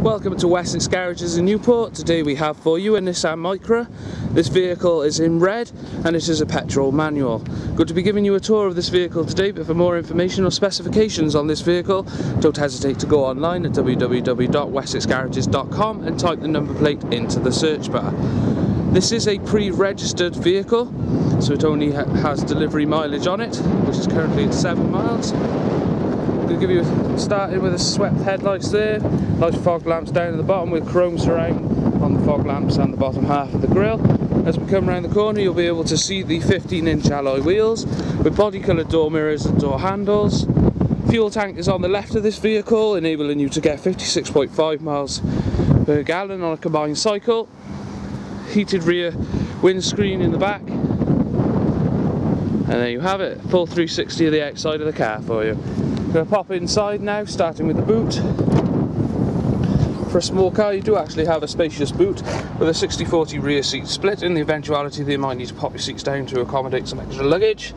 Welcome to Wessex Garages in Newport. Today we have for you a Nissan Micra. This vehicle is in red and it is a petrol manual. Good to be giving you a tour of this vehicle today, but for more information or specifications on this vehicle, don't hesitate to go online at www.wessexgarages.com and type the number plate into the search bar. This is a pre-registered vehicle, so it only ha has delivery mileage on it, which is currently at 7 miles to give you a started with a swept headlights there, nice fog lamps down at the bottom with chrome surround on the fog lamps and the bottom half of the grille. As we come around the corner you'll be able to see the 15 inch alloy wheels with body coloured door mirrors and door handles. Fuel tank is on the left of this vehicle enabling you to get 56.5 miles per gallon on a combined cycle. Heated rear windscreen in the back and there you have it, full 360 of the outside of the car for you. Going to pop inside now, starting with the boot. For a small car, you do actually have a spacious boot with a 60-40 rear seat split in the eventuality that you might need to pop your seats down to accommodate some extra luggage.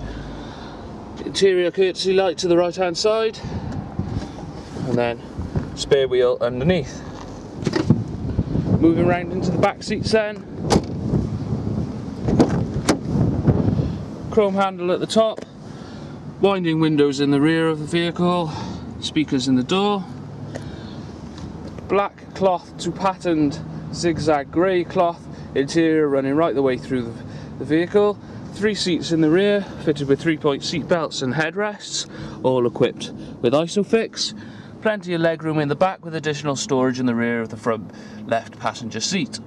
Interior courtesy light to the right hand side, and then spare wheel underneath. Moving around into the back seats then. Chrome handle at the top, winding windows in the rear of the vehicle, speakers in the door, black cloth to patterned zigzag grey cloth interior running right the way through the, the vehicle, three seats in the rear fitted with three point seat belts and headrests, all equipped with Isofix, plenty of legroom in the back with additional storage in the rear of the front left passenger seat.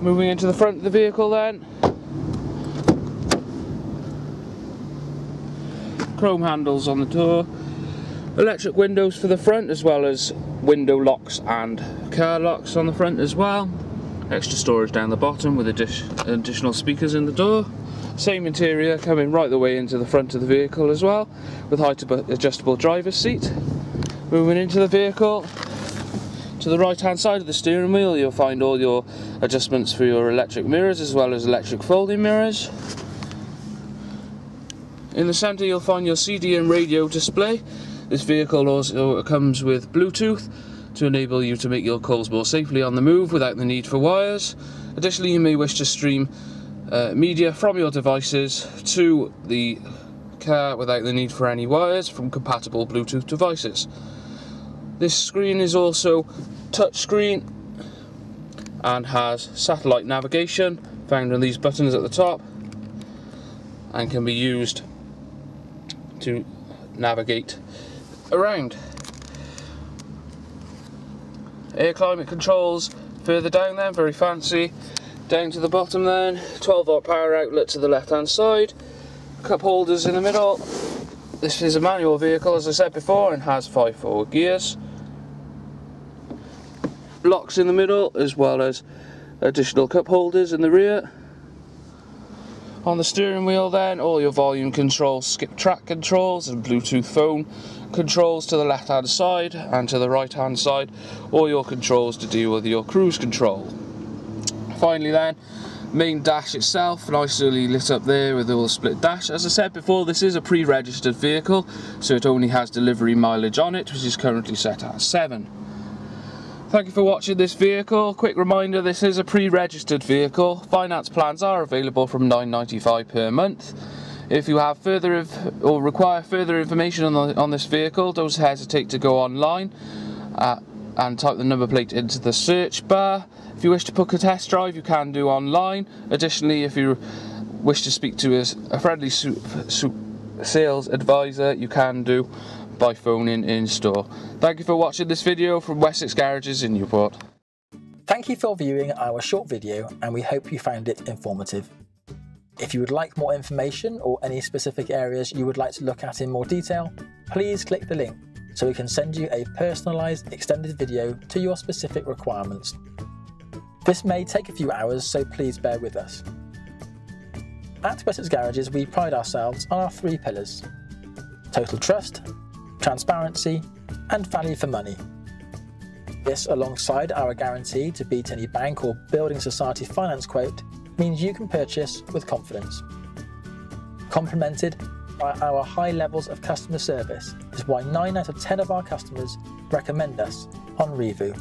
Moving into the front of the vehicle then, chrome handles on the door, electric windows for the front as well as window locks and car locks on the front as well. Extra storage down the bottom with additional speakers in the door. Same interior coming right the way into the front of the vehicle as well with height adjustable driver's seat. Moving into the vehicle, to the right hand side of the steering wheel you'll find all your adjustments for your electric mirrors as well as electric folding mirrors. In the centre you'll find your CD and radio display. This vehicle also comes with Bluetooth to enable you to make your calls more safely on the move without the need for wires. Additionally you may wish to stream uh, media from your devices to the car without the need for any wires from compatible Bluetooth devices. This screen is also touchscreen and has satellite navigation found on these buttons at the top and can be used to navigate around. Air climate controls further down then, very fancy. Down to the bottom then, 12 volt power outlet to the left hand side, cup holders in the middle. This is a manual vehicle as I said before and has 5 forward gears. Locks in the middle as well as additional cup holders in the rear. On the steering wheel then, all your volume controls, skip track controls and Bluetooth phone controls to the left hand side and to the right hand side, all your controls to deal with your cruise control. Finally then, main dash itself, nicely lit up there with all the split dash. As I said before, this is a pre-registered vehicle, so it only has delivery mileage on it, which is currently set at 7. Thank you for watching this vehicle. Quick reminder, this is a pre-registered vehicle. Finance plans are available from $9.95 per month. If you have further or require further information on, the, on this vehicle, don't hesitate to go online uh, and type the number plate into the search bar. If you wish to book a test drive, you can do online. Additionally, if you wish to speak to a friendly sales advisor, you can do by phoning in store. Thank you for watching this video from Wessex Garages in Newport. Thank you for viewing our short video and we hope you found it informative. If you would like more information or any specific areas you would like to look at in more detail, please click the link so we can send you a personalised extended video to your specific requirements. This may take a few hours, so please bear with us. At Wessex Garages, we pride ourselves on our three pillars total trust, transparency, and value for money. This, alongside our guarantee to beat any bank or building society finance quote, means you can purchase with confidence. Complemented by our high levels of customer service is why 9 out of 10 of our customers recommend us on Reevoo.